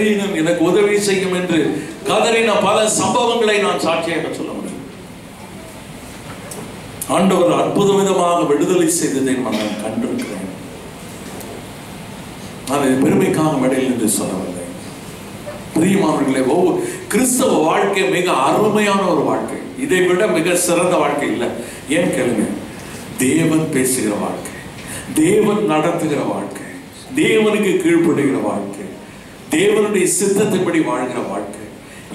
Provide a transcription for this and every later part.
எனக்கு உதவி செய்யும் என்று கதறின பல சம்பவங்களை நான் சாட்சியாக சொல்ல முடியும். ஆண்டவர் அற்புத விதமாக விடுதலை செய்ததை நான் கண்டிருக்கிறேன். நான் இது பெருமைக்காக மேடையில் என்று சொல்லவில்லை. பிரியமானவர்களே ஒவ்வொரு கிறிஸ்தவ வாழ்க்கை மிக அருமையான ஒரு வாழ்க்கை. இதை விட மிக சிறந்த வாழ்க்கை இல்லை. ஏன் கேளுங்க? தேவன் பேசுகிற வாழ்க்கை. தேவன் நடத்துகிற வாழ்க்கை. தேவனுக்கு கீழ்ப்படுகிற வாழ்க்கை. தேவனுடைய சித்தத்தின்படி வாழ்கிற வாழ்க்கை.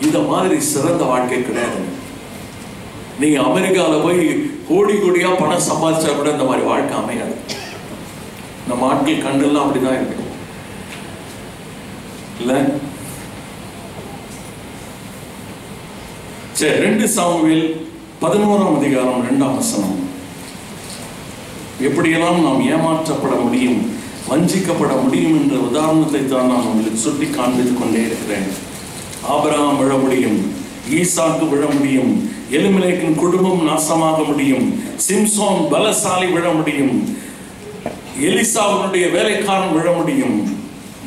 இந்த மாதிரி சிறந்த வாழ்க்கை கிடையாது. நீங்க அமெரிக்கால போய் கோடி கோடியா பணம் சம்பாதிச்சா கூட இந்த மாதிரி வாழ்க்கை அமையாது. நம்ம ஆட்கள் கண்டெல்லாம் அப்படிதான் இருக்கு. இல்ல? சரி ரெண்டு சாமுவில் பதினோராம் அதிகாரம் ரெண்டாம் வசனம். எப்படியெல்லாம் நாம் ஏமாற்றப்பட முடியும்? வஞ்சிக்கப்பட முடியும் என்ற உதாரணத்தை தான் நான் உங்களுக்கு சுட்டி காண்பித்துக் கொண்டே இருக்கிறேன். ஆபிரகாம் விழ முடியும் ஈசாக்கு விழ முடியும் எலுமிலேக்கின் குடும்பம் நாசமாக முடியும் சிம்சோன் பலசாலி விழ முடியும் எலிசாவினுடைய வேலைக்காரன் விழ முடியும்.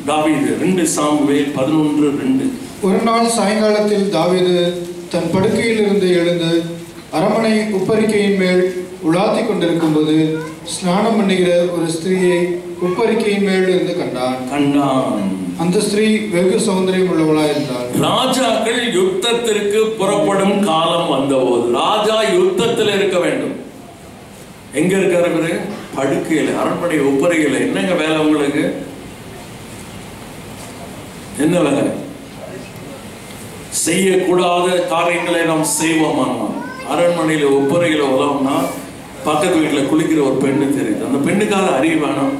தாவீது ரெண்டு சாமுவேல் பதினொன்று ரெண்டு. ஒரு நாள் சாயங்காலத்தில் தாவீது தன் படுக்கையிலிருந்து எழுந்து அரமனை உப்பரிக்கையின் மேல் உலாத்திக் கொண்டிருக்கும்போது ஸ்நானம் பண்ணுகிற ஒரு ஸ்திரீயை உப்பரிக்கையின் மேல் இருந்து கண்டான். கண்டான். அந்த ஸ்திரீ வெகு சௌந்தரியம் உள்ளவளாய் இருந்தாள் ராஜாக்கள் யுத்தத்திற்கு புறப்படும் காலம் வந்தபோது ராஜா யுத்தத்தில் இருக்க வேண்டும். எங்க இருக்காரு படுக்கையில அரண்மனை ஒப்பறையில என்னங்க வேலை உங்களுக்கு? என்ன வேலை? செய்யக்கூடாத காரியங்களை நாம் செய்வோமானோம் அரண்மனையில ஒப்புரையில் உதவுனா பக்கத்து வீட்டுல குளிக்கிற ஒரு பெண்ணு தெரியுது. அந்த பெண்ணுக்காக அறிவு வேணும்.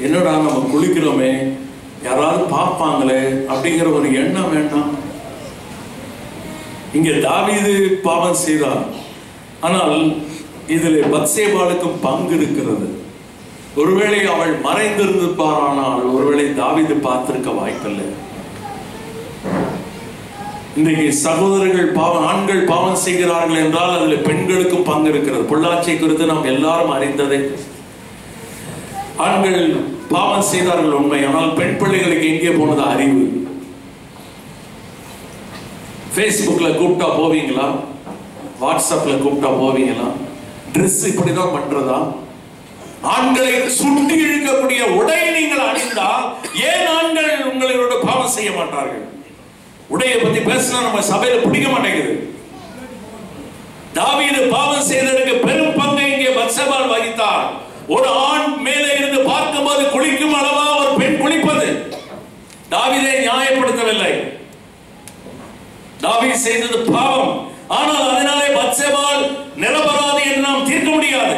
என்னடா நம்ம குளிக்கிறோமே? யாராவது பார்ப்பாங்களே? அப்படிங்கிற ஒரு எண்ணம் வேண்டாம். இங்க தாவீது பாவம் செய்தார். ஆனால் இதில் பத்சேபாளுக்கும் பங்கு இருக்கிறது. ஒருவேளை அவள் மறைந்திருந்திருப்பாரானால் ஒருவேளை தாவீது பார்த்திருக்க வாய்ப்பில்லை. இன்றைக்கு சகோதரர்கள் பாவம் ஆண்கள் பாவம் செய்கிறார்கள் என்றால் அதில் பெண்களுக்கும் பங்கு இருக்கிறது. பொள்ளாச்சி குறித்து நாம் எல்லாரும் அறிந்ததே. ஆண்கள் பாவம் செய்தார்கள் உண்மை ஆனால் பெண் பிள்ளைகளுக்கு எங்கே போனது அறிவு? ஃபேஸ்புக்கில் கூப்பிட்டா போவீங்களா? வாட்ஸ்அப்ல கூப்பிட்டா போவீங்களா? ட்ரெஸ் இப்படிதான் பண்றதா? ஆண்களை சுட்டி இழுக்கக்கூடிய உடை நீங்கள் அணிந்தால் ஏன் ஆண்கள் உங்களோட பாவம் செய்ய மாட்டார்கள்? உடையை பத்தி பேசினா நம்ம சபையில பிடிக்க மாட்டேங்குது. தாவீது பாவம் செய்ததற்கு பெரும் பங்கை இங்கே பத்சபால் வகித்தார். ஒரு ஆண் மேலே இருந்து பார்க்கும்போது குளிக்கும் அளவா ஒரு பெண் குளிப்பது. தாவிதை நியாயப்படுத்தவில்லை. தாவி செய்தது பாவம். ஆனால் அதனாலே பத்சபால் நிரபராதி என்று நாம் தீர்க்க முடியாது.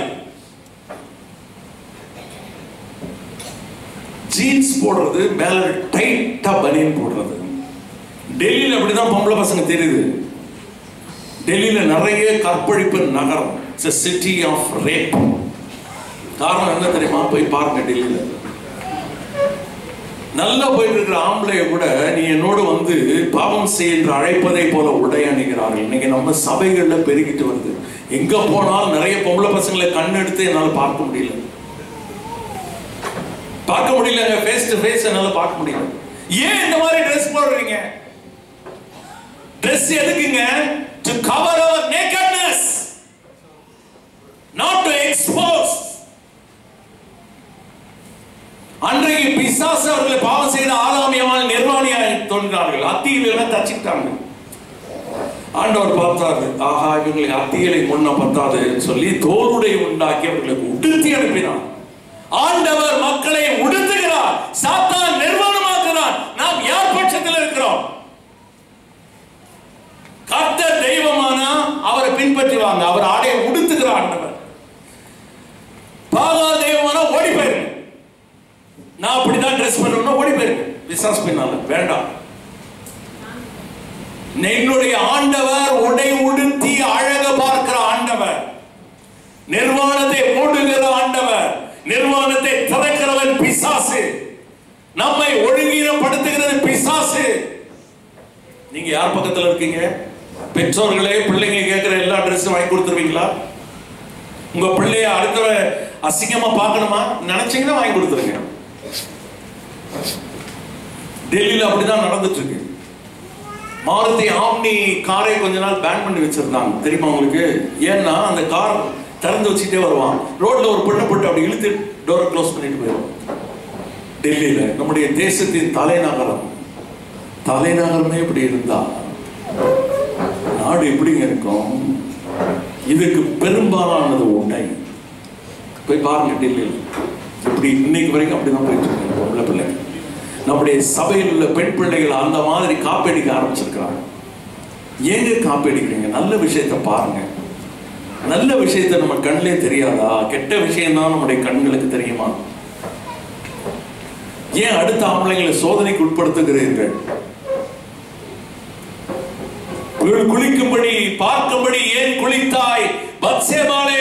ஜீன்ஸ் போடுறது மேல டைட்டா பனியன் போடுறது. டெல்லியில் அப்படிதான் பொம்பளை பசங்க தெரியுது. டெல்லியில் நிறைய கற்பழிப்பு நகரம். இட்ஸ் சிட்டி ஆஃப் ரேப் காரணம் என்ன தெரியுமா? போய் பாருங்க டெல்லியில். நல்லா போயிட்டு இருக்கிற ஆம்பளைய கூட நீ என்னோடு வந்து பாவம் செய்கின்ற அழைப்பதை போல உடை அணிகிறார்கள். இன்னைக்கு நம்ம சபைகளில் பெருகிட்டு வருது. எங்க போனாலும் நிறைய பொம்பளை பசங்களை கண்ணெடுத்து என்னால் பார்க்க முடியல. பார்க்க முடியலங்க. ஃபேஸ் டு ஃபேஸ் என்னால் பார்க்க முடியல. ஏன் இந்த மாதிரி ட்ரெஸ் போடுறீங்க? ட்ரெஸ் எதுக்குங்க to cover our nakedness not to expose அன்றைக்கு பிசாசு அவர்களை பாவம் செய்த ஆதாமியமான நிர்வாணியாக தோன்றார்கள் அத்தியில் எல்லாம் தச்சுக்கிட்டாங்க ஆண்டவர் பார்த்தாரு ஆஹா இவங்களை அத்திகளை முன்ன பத்தாது சொல்லி தோளுடை உண்டாக்கி அவர்களுக்கு உடுத்தி அனுப்பினார். ஆண்டவர் மக்களை உடுத்துகிறார் சாத்தான் நிர்வாணமாக்குகிறார். நாம் யார் பட்சத்தில் இருக்கிறோம்? கர்த்தர் தெய்வமானா அவரை பின்பற்றுவாங்க. அவர் ஆடையை உடுத்துக்கிற ஆண்டவர். பாகா தெய்வமானா ஓடி போயிருங்க நான் அப்படிதான் ட்ரெஸ் பண்ணணும்னா ஓடி போயிருங்க விசாஸ் பின்னால வேண்டாம். என்னுடைய ஆண்டவர் உடை உடுத்தி அழக பார்க்கிற ஆண்டவர். நிர்வாணத்தை மூடுகிற ஆண்டவர். நிர்வாணத்தை திறக்கிறவன் பிசாசு. நம்மை ஒழுங்கீனப்படுத்துகிறது பிசாசு. நீங்க யார் பக்கத்தில் இருக்கீங்க? பெற்றோர்களே பிள்ளைங்க கேட்குற எல்லா ட்ரெஸ்ஸும் வாங்கி கொடுத்துருவீங்களா? உங்க பிள்ளைய அடுத்த அசிங்கமா பார்க்கணுமா? நினைச்சீங்கன்னா வாங்கி கொடுத்துருங்க. டெல்லியில அப்படிதான் நடந்துட்டு இருக்கு மாருதி ஆம்னி காரை கொஞ்ச நாள் பேன் பண்ணி வச்சிருந்தாங்க. தெரியுமா உங்களுக்கு? ஏன்னா அந்த கார் திறந்து வச்சுட்டே வருவான். ரோட்ல ஒரு பெண்ணை போட்டு அப்படி இழுத்து டோரை க்ளோஸ் பண்ணிட்டு போயிடும் டெல்லியில நம்முடைய தேசத்தின் தலைநகரம். தலைநகரமே இப்படி இருந்தா. நாடு எப்படிங்க இருக்கும்? இதுக்கு பெரும்பாலானது உண்டை. போய் பாருங்க டெல்லியில். இப்படி இன்னைக்கு வரைக்கும் அப்படிதான் போயிட்டு இருக்காங்க பொம்பளை பிள்ளைங்க நம்முடைய சபையில் உள்ள பெண் பிள்ளைகள் அந்த மாதிரி காப்பீடிக்க ஆரம்பிச்சிருக்கிறாங்க. ஏங்க காப்பீடிக்கிறீங்க? நல்ல விஷயத்தை பாருங்க. நல்ல விஷயத்தை நம்ம கண்ணிலே தெரியாதா? கெட்ட விஷயம்தான் நம்முடைய கண்களுக்கு தெரியுமா? ஏன் அடுத்த ஆம்பளைங்களை சோதனைக்கு உட்படுத்துகிறீர்கள்? குளிக்கும்படி பார்க்கும்படி ஏன் குளித்தாய்? பத்சேபாலே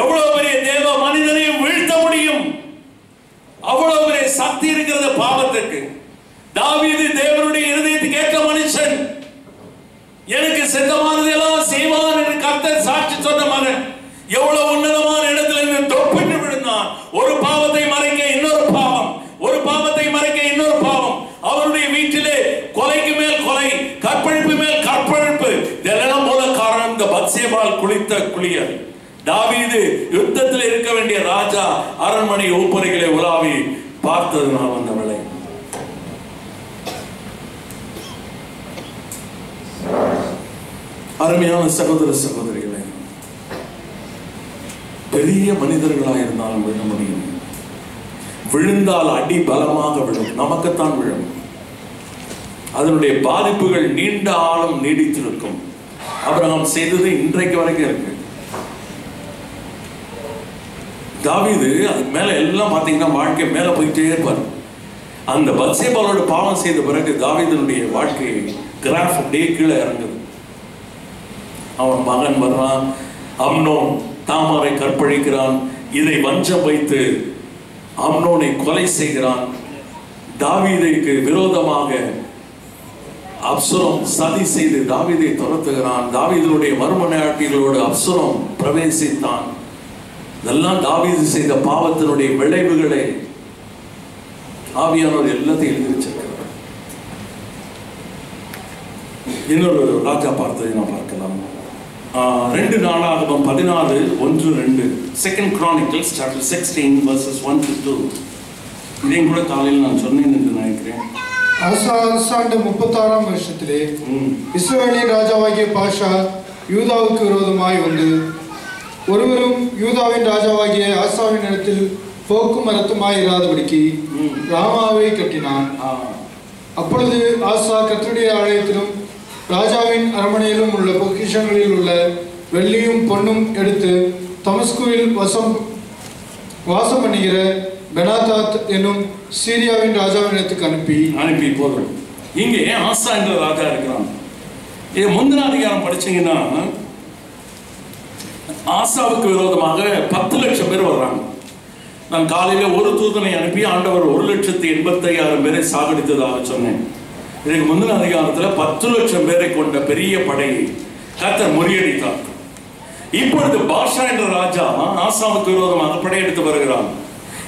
எவ்வளவு பெரிய தேவ மனிதனையும் வீழ்த்த முடியும்? அவ்வளவு பெரிய சக்தி இருக்கிறது பாவத்துக்கு தாவீது தேவனுடைய இருதயத்துக்கு ஏற்ற மனுஷன். எனக்கு சித்தமானது எல்லாம் செய்வான் என்று கர்த்தர் சாட்சி சொன்ன மகன். எவ்வளவு உன்னதமான இடத்துல இருந்து தொப்பிட்டு விழுந்தான் ஒரு பாவத்தை மறைக்க இன்னொரு பாவம் ஒரு பாவத்தை மறைக்க இன்னொரு பாவம் அவருடைய வீட்டிலே கொலைக்கு மேல் கொலை கற்பழிப்பு மேல் கற்பழிப்பு இதெல்லாம் போல காரணம் இந்த பத்சேபால் குளியல். தாவீது யுத்தத்தில் இருக்க வேண்டிய ராஜா அரண்மனை ஒப்புரைகளை உலாவி பார்த்ததுனால் வந்த விளை அருமையான சகோதர சகோதரிகளை பெரிய மனிதர்களாக இருந்தாலும் விழ முடியும். விழுந்தால் அடி பலமாக விழும். நமக்குத்தான் விழும். அதனுடைய பாதிப்புகள் நீண்ட ஆழம் நீடித்திருக்கும். அபிரகாம் செய்தது இன்றைக்கு வரைக்கும் இருக்கு. தாவிது அதுக்கு மேல எல்லாம் பாத்தீங்கன்னா வாழ்க்கை மேல போயிட்டே இருப்பார். அந்த பத்சேபாலோட பாவம் செய்த பிறகு தாவிதனுடைய வாழ்க்கை கிராஃப் அப்படியே கீழே இறங்குது. அவன் மகன் வர்றான் அம்னோன் தாமரை கற்பழிக்கிறான் இதை வஞ்சம் வைத்து அம்னோனை கொலை செய்கிறான். தாவீதுக்கு விரோதமாக அப்சுரம் சதி செய்து தாவிதை துரத்துகிறான். தாவீதனுடைய மறுமனையாட்டிகளோடு அப்சுரம் பிரவேசித்தான். இதெல்லாம் தாவிது செய்த பாவத்தினுடைய விளைவுகளை. ஆவியானவர் எல்லாத்தையும் எழுதி வச்சிருக்கிறார். இன்னொரு ராஜா பார்த்ததை நான் பார்க்கலாம். ஆஹ், ரெண்டு நாளாகவும் பதினாறு ஒன்று ரெண்டு. Second Chronicles chapter sixteen verses one to two இதையும் கூட காலையில் நான் சொன்னேன் என்று நினைக்கிறேன். அரசாண்டு முப்பத்தாறாம் வருஷத்திலே ம். இஸ்ரவேலின் ராஜாவாகிய பாஷா யூதாவுக்கு விரோதமாய் வந்து ஒருவரும் யூதாவின் ராஜாவாகிய ஆசாவின் இடத்தில் போக்கும் மரத்துமாய் இராதபடிக்கு. ராமாவை கட்டினான் அப்பொழுது ஆசா கர்த்தருடைய ஆலயத்திலும் ராஜாவின் அரண்மனையிலும் உள்ள பொக்கிஷங்களில் உள்ள வெள்ளியும் பொன்னும் எடுத்து தமஸ்குவில் வசம் வாசம் பண்ணுகிற பெனாதாத் என்னும் சீரியாவின் ராஜாவினிடத்துக்கு அனுப்பி அனுப்பி போதும். இங்கே ஆசா என்ற ராஜா இருக்கிறான். இது முந்தின அதிகாரம் படிச்சீங்கன்னா ஆசாவுக்கு விரோதமாக பத்து லட்சம் பேர் வர்றாங்க. நான் காலையில ஒரு தூதனை அனுப்பி ஆண்டவர் ஒரு லட்சத்தி எண்பத்தி ஐயாயிரம் பேரை சாகடித்ததாக சொன்னேன். இதுக்கு முந்தின அதிகாரத்தில் பத்து லட்சம் பேரை கொண்ட பெரிய படையை கத்தர் முறியடித்தார். இப்பொழுது பாஷா என்ற ராஜா ஆசாவுக்கு விரோதமாக படையெடுத்து வருகிறான்.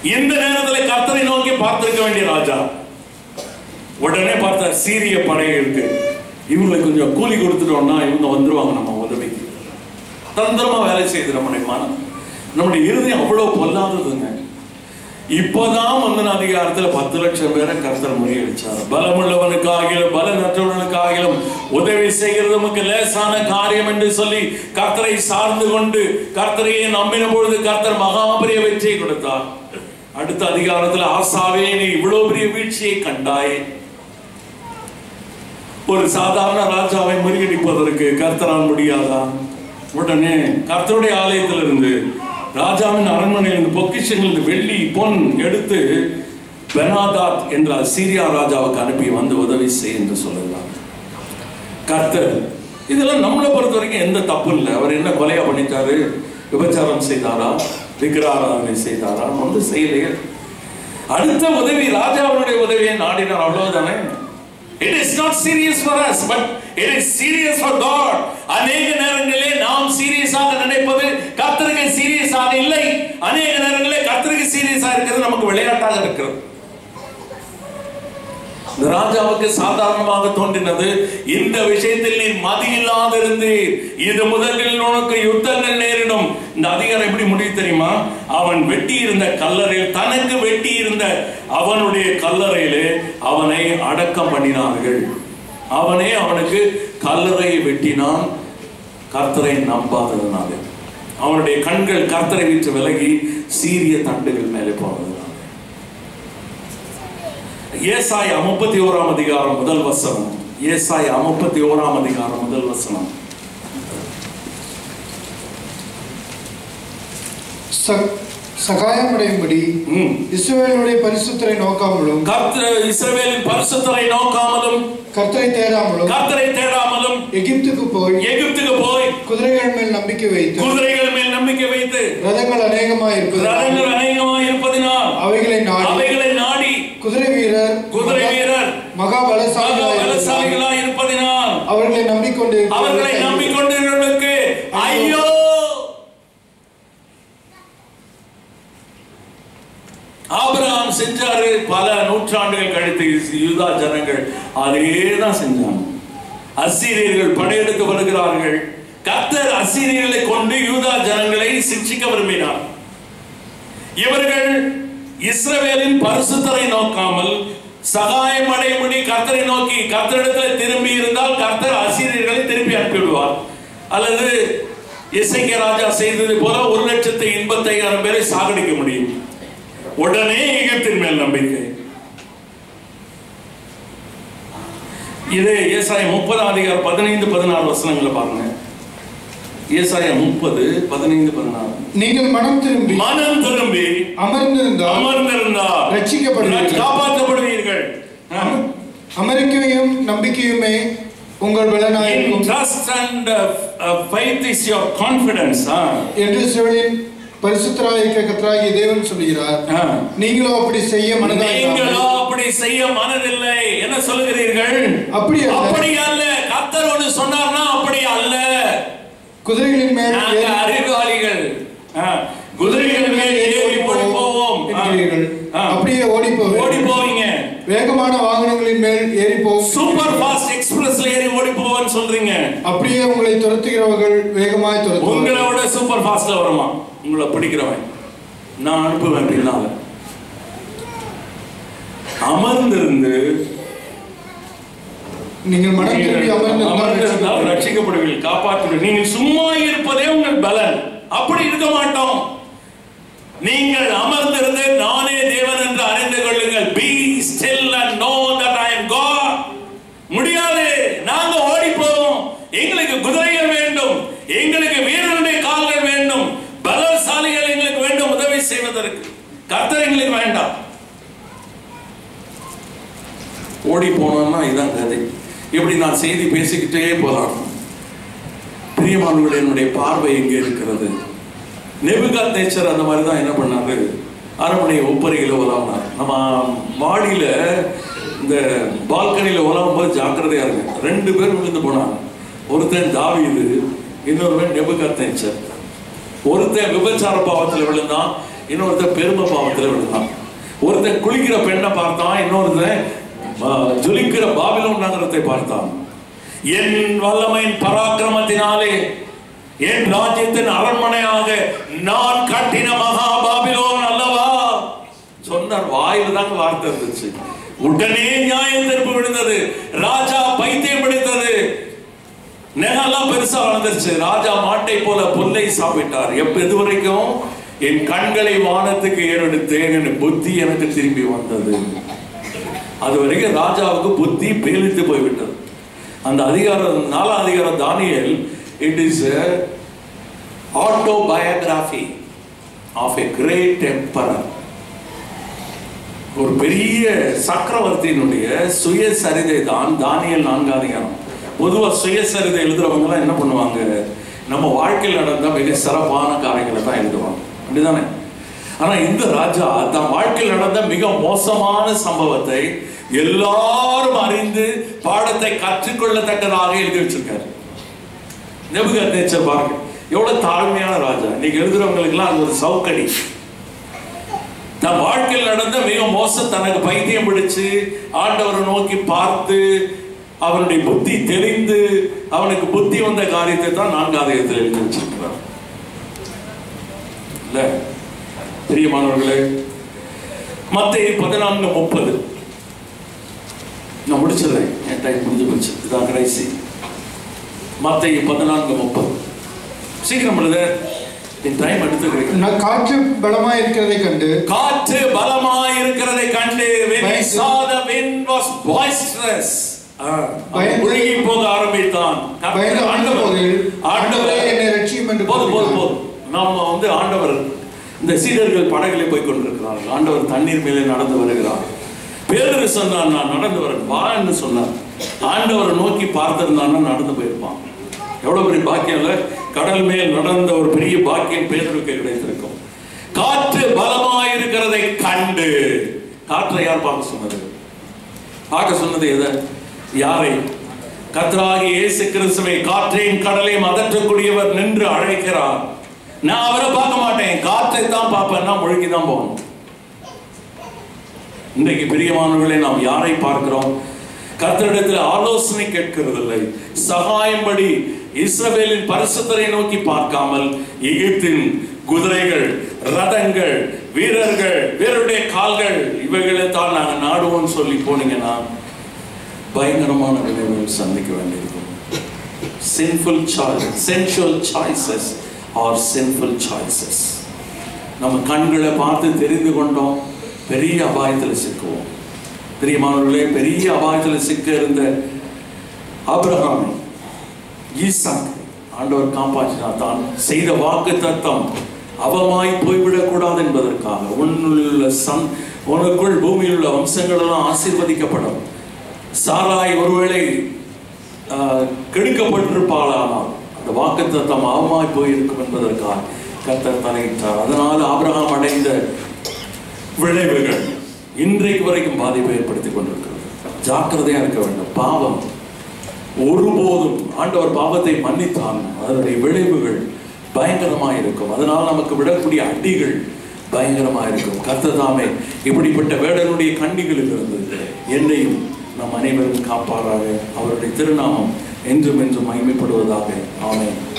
இந்த நேரத்தில் கர்த்தரை நோக்கி பார்த்திருக்க வேண்டிய ராஜா? உடனே பார்த்தா சீரிய படை இருக்கு. இவங்களுக்கு கொஞ்சம் கூலி கொடுத்துட்டோம்னா இவங்க வந்துருவாங்க நம்ம உதவிக்கு. தந்திரமா வேலை செய்து நம்முடைய மனம் நம்முடைய இருதயம் அவ்வளவு பொல்லாததுங்க. இப்பதான் வந்தன அதிகாரத்துல பத்து லட்சம் பேரை கர்த்தர் முறியடிச்சார். பலமுள்ளவனுக்காகிலும் பலனற்றவனுக்காகிலும் உதவி செய்கிறது நமக்கு லேசான காரியம் என்று சொல்லி கர்த்தரை சார்ந்து கொண்டு கர்த்தரையே நம்பின பொழுது கர்த்தர் மகாபரிய வெற்றியை கொடுத்தார். அடுத்த அதிகாரத்துல ஆசாவே நீ இவ்வளவு பெரிய வீழ்ச்சியை கண்டாய். ஒரு சாதாரண ராஜாவை முறியடிப்பதற்கு கர்த்தரால் முடியாதா? உடனே கர்த்தருடைய ஆலயத்திலிருந்து ராஜாவின் அரண்மனையிலிருந்து பொக்கிஷங்களிலிருந்து வெள்ளி பொன் எடுத்து பெனாதாத் என்ற சீரியா ராஜாவுக்கு அனுப்பி வந்து உதவி செய் என்று சொல்லுகிறார். கர்த்தர் இதெல்லாம் நம்மளை பொறுத்த வரைக்கும் எந்த தப்பு இல்லை. அவர் என்ன கொலையா பண்ணிட்டாரு? விபச்சாரம் செய்தாரா? விக்கிராராதனை செய்தாராம் வந்து செய்யலையே. அடுத்த உதவி ராஜாவுடைய உதவியை நாடினார். அவ்வளவுதானே? It is not serious for us but it is serious for God அநேக நேரங்களிலே நாம் சீரியஸாக நினைப்பது கர்த்தருக்கு சீரியஸாக இல்லை. அநேக நேரங்களிலே கர்த்தருக்கு சீரியஸாக இருக்கிறது நமக்கு விளையாட்டாக இருக்கிறது. ராஜாவுக்கு சாதாரணமாக தோன்றினது இந்த விஷயத்தில் நீ மதியில்லாதிருந்தீர் இது முதலில் உனக்கு யுத்தங்கள் நேரிடும். இந்த அதிகாரம் எப்படி முடியும் தெரியுமா? அவன் வெட்டி இருந்த கல்லறையில் தனக்கு வெட்டி இருந்த அவனுடைய கல்லறையிலே அவனை அடக்கம் பண்ணினார்கள். அவனே அவனுக்கு கல்லறையை வெட்டினான். கர்த்தரை நம்பாததுனால அவனுடைய கண்கள் கர்த்தரை விட்டு விலகி சீரிய தண்டுகள் மேலே போனது. ஏசாய முப்பத்தி ஓராம் அதிகாரம் முதல் வசனம் ஏசாய முப்பத்தி ஓராம் அதிகாரம் முதல் வசனம் ச- சகாயமடையும்படி ம். இஸ்ரவேலுடைய பரிசுத்தரை நோக்காமலும் இஸ்ரவேலின் பரிசுத்தரை நோக்காமலும் கர்த்தரை தேடாமலும் கர்த்தரை தேடாமலும் எகிப்துக்கு போய் எகிப்துக்கு போய் குதிரைகள் மேல் நம்பிக்கை வைத்து குதிரைகள் மேல் நம்பிக்கை வைத்து ரதங்கள் அநேகமாய் இருப்பது ரதங்கள் அநேகமாய் இருப்பதினால் அவைகளை அவைகளை குதிரை வீரர் குதிரை வீரர் மகா பலசாலிகளாய் இருப்பதினால் அவர்களை நம்பிக்கொண்டு அவர்களை நம்பிக்கொண்டிருந்தவர்களுக்கு ஐயோ! ஆபிரகாம் செஞ்சாரு பல நூற்றாண்டுகள் கழித்து யூதா ஜனங்கள் அதே தான் செஞ்சாங்க அசீரியர்கள் படையெடுத்து வருகிறார்கள். கர்த்தர் அசீரியர்களை கொண்டு யூதா ஜனங்களை சிக்ஷிக்க விரும்பினார். இவர்கள் இஸ்ரவேலின் பரிசுத்தரை நோக்காமல் சகாயம் அடையும்படி கர்த்தரை நோக்கி கர்த்தரிடத்தில் திரும்பி இருந்தால் கர்த்தர் ஆசிரியர்களை திருப்பி அனுப்பிவிடுவார். அல்லது இசைக்க ராஜா செய்தது போல ஒரு லட்சத்தி எண்பத்தி ஐயாயிரம் பேரை சாகடிக்க முடியும். உடனே எகிப்தின் மேல் நம்பிக்கை. இது ஏசாயம் முப்பதாம் அதிகாரம் பதினைந்து பதினாறு வசனங்களை பாருங்க. ஏசாயம் முப்பது பதினைந்து பதினாறு நீங்கள் மனம் திரும்பி மனம் திரும்பி அமர்ந்திருந்தால் அமர்ந்திருந்தார் ரட்சிக்கப்படுவீர்கள். காப்பாற்றப்படுவீர்கள் அமெரிக்கையும் நம்பிக்கையுமே உங்கள் In பலனாயிருக்கும் trust and uh, uh, faith is your confidence. என்று சிவனின் பரிசுத்தராயிருக்கிற கர்த்தராகிய தேவன் சொல்கிறார். நீங்களோ அப்படி செய்ய நீங்களோ மனதாயிராமல் அப்படி செய்ய மனதில்லை என்ன சொல்லுகிறீர்கள் அப்படி. அப்படி அல்ல கர்த்தர் ஒன்று சொன்னார்னா அப்படி அல்ல குதிரைகளின் மேல் அறிவாளிகள். குதிரைகள் மேல் ஏறி ஓடி போவோம். அப்படியே ஓடி ஓடி போவீர்கள் போவீங்க வேகமான வாகனங்களின் மேல் ஏறி போகும் சூப்பர் ஃபாஸ்ட் எக்ஸ்பிரஸ்ல ஏறி ஓடி போவோம்னு சொல்றீங்க. அப்படியே உங்களை துரத்துகிறவர்கள் வேகமாய் உங்களை துரத்துவார்கள் விட சூப்பர் ஃபாஸ்ட்ல வருமா? உங்களை பிடிக்கிறவன். நான் அனுப்புவேன் பின்னால. அமர்ந்திருந்து நீங்கள் மனம் திரும்பி அமர்ந்திருந்தால் ரட்சிக்கப்படுவீர்கள். காப்பாற்றுவீர்கள் நீங்கள் சும்மா இருப்பதே உங்கள் பலன். அப்படி இருக்க மாட்டோம். நீங்கள் அமர்ந்திருந்து நானே தேவன் என்று அறிந்து கொள்ளுங்கள். Be still and know that I am God முடியாது. நாங்க ஓடி போவோம் எங்களுக்கு குதிரைகள் வேண்டும். எங்களுக்கு வீரர்களுடைய கால்கள் வேண்டும். பலசாலிகள் எங்களுக்கு வேண்டும். உதவி செய்வதற்கு. கர்த்தர் எங்களுக்கு வேண்டாம். ஓடி போனோம்னா இதான் கதை. இப்படி நான் செய்தி பேசிக்கிட்டே போகலாம்? பிரியமானவர்கள் என்னுடைய பார்வை எங்கே இருக்கிறது? நெபுகாத் நேச்சர் அந்த மாதிரி தான் என்ன பண்ணாரு? அரண்மனை ஒப்பறையில் உலாவினார். நம்ம மாடியில இந்த பால்கனியில உலாவும் போது ஜாக்கிரதையா இருக்கு ரெண்டு பேர் விழுந்து போனாங்க. ஒருத்தன் தாவீது இன்னொருவன் நெபுகாத் நேச்சர் ஒருத்தன் விபச்சார பாவத்துல விழுந்தான் இன்னொருத்தன் பெருமை பாவத்துல விழுந்தான். ஒருத்தன் குளிக்கிற பெண்ணை பார்த்தான் இன்னொருத்தன் ஜொலிக்கிற பாபிலோன் நகரத்தை பார்த்தான். என் வல்லமையின் பராக்கிரமத்தினாலே என் ராஜ்யத்தின் அரண்மனையாக நான் கட்டின மகா பாபிலோன் அல்லவா? சொன்னார் வாயில் தான் வார்த்தை இருந்துச்சு. உடனே நியாயம் தீர்ப்பு விழுந்தது. ராஜா பைத்தியம் பிடித்தது. நிலம்லாம் பெருசா வளர்ந்துருச்சு. ராஜா மாட்டை போல புல்லை சாப்பிட்டார். எப்ப இது வரைக்கும் என் கண்களை வானத்துக்கு ஏறெடுத்தேன் என் புத்தி எனக்கு திரும்பி வந்தது. அது வரைக்கும் ராஜாவுக்கு புத்தி பேலித்து போய்விட்டது. அந்த அதிகாரம் நாலாம் அதிகாரம் Daniel it is autobiography of a great emperor ஒரு பெரிய சக்கரவர்த்தியினுடைய சுயசரிதை தான் தானியல் நான்காம் அதிகாரம். பொதுவாக சுயசரிதை எழுதுறவங்க என்ன பண்ணுவாங்க? நம்ம வாழ்க்கையில் நடந்த மிக சிறப்பான காரியங்களை தான் எழுதுவாங்க. அப்படிதானே ஆனா இந்த ராஜா தன் வாழ்க்கையில் நடந்த மிக மோசமான சம்பவத்தை எல்லாரும் அறிந்து பாடத்தை கற்றுக்கொள்ளத்தக்கதாக எழுதி வச்சிருக்காரு. நெபுகத் நேச்சர் பாருங்க எவ்வளவு தாழ்மையான ராஜா. இன்னைக்கு எழுதுறவங்களுக்குலாம் அது ஒரு சவுக்கடி. தன் வாழ்க்கையில் நடந்த மிக மோசம் தனக்கு பைத்தியம் பிடிச்சு ஆண்டவரை நோக்கி பார்த்து அவனுடைய புத்தி தெளிந்து அவனுக்கு புத்தி வந்த காரியத்தை தான் நான்காவது எழுதி வச்சிருக்கிறார். இல்ல? பிரியமானவர்களே மத்திய பதினான்கு முப்பது. நான் முடிச்சிடுறேன். என் டைம் முடிஞ்சு போச்சு. இதான் கடைசி. மத்திய பதினான்கு முப்பது. சீக்கிரம் எழுத. என் டைம் எடுத்துக்கிறேன். நான் காற்று பலமாய் இருக்கிறதை கண்டு. காற்று பலமாய் இருக்கிறதை கண்டு when he பயந்து- saw the wind was boisterous முழுகி போக ஆரம்பித்தான். ஆண்டவரே. ஆண்டவர். என்னை ரட்சியும் என்று போதும் போதும். போதும் நாம வந்து ஆண்டவர். இந்த சீடர்கள் படகிலே போய் கொண்டிருக்கிறார்கள். ஆண்டவர் தண்ணீர் மேலே நடந்து வருகிறார். பேரு சொன்னார் நான் நடந்து வரேன். வா என்று சொன்னார். ஆண்டவரை நோக்கி பார்த்திருந்தான்னா நடந்து போயிருப்பான். எவ்வளவு பெரிய பாக்கியம் இல்லை? கடல் மேல் நடந்த ஒரு பெரிய பாக்கியம் பேதருக்கு கிடைத்திருக்கும். காற்று பலமாயிருக்கிறதை கண்டு. காற்றை யார் பார்க்க சொன்னது? பார்க்க சொன்னது எதை? யாரை? கத்ராகி இயேசு கிறிஸ்துவை காற்றையும் கடலையும் அதற்றக்கூடியவர் நின்று அழைக்கிறார். நான் அவரை பார்க்க மாட்டேன். காற்றை தான் பார்ப்பேன்னா முழுக்கி தான் போகணும். இன்றைக்கு பிரியமானவர்களை நாம் யாரை பார்க்கிறோம்? கர்த்தரிடத்தில் ஆலோசனை கேட்கிறதில்லை. சகாயம்படி இஸ்ரவேலின் பரிசுத்தரை நோக்கி பார்க்காமல் எகிப்தின் குதிரைகள் ரதங்கள் வீரர்கள் வீரருடைய கால்கள் இவைகளை தான் நாங்கள் நாடுவோம் சொல்லி போனீங்கன்னா பயங்கரமான விளைவுகள் சந்திக்க வேண்டியிருக்கும். Sinful choice sensual choices are sinful choices நம்ம கண்களை பார்த்து தெரிந்து கொண்டோம் பெரிய அபாயத்தில் சிக்குவோம். பிரியமானவர்களே பெரிய அபாயத்தில் சிக்க இருந்த ஆபிரகாம் ஈசாக் ஆண்டவர் காப்பாற்றினார். தான் செய்த வாக்கு தத்தம் அவமாய் போய்விடக்கூடாது என்பதற்காக உன்னுள்ள சன் உனக்குள் பூமியில் உள்ள வம்சங்கள் எல்லாம் ஆசீர்வதிக்கப்படும். சாராய் ஒருவேளை கெடுக்கப்பட்டிருப்பாளானால் இந்த வாக்கு தத்தம் அவமாய் போயிருக்கும் என்பதற்காக கர்த்தர் தலையிட்டார். அதனால் ஆபிரகாம் அடைந்த விளைவுகள் இன்றைக்கு வரைக்கும் பாதிப்பை ஏற்படுத்திக் கொண்டிருக்கிறது. ஜாக்கிரதையாக இருக்க வேண்டும். பாவம் ஒருபோதும் ஆண்டவர் பாவத்தை மன்னித்தான் அதனுடைய விளைவுகள் பயங்கரமாக இருக்கும். அதனால் நமக்கு விடக்கூடிய அடிகள் பயங்கரமாக இருக்கும். கர்த்தர் தாமே இப்படிப்பட்ட வேடனுடைய கண்ணிகளில் இருந்து என்னையும் நம் அனைவரும் காப்பாராக. அவருடைய திருநாமம் என்றும் என்றும் மகிமைப்படுவதாக. ஆமென்.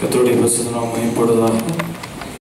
கத்தருடைய பிரசுத்தம் மகிமைப்படுவதாக.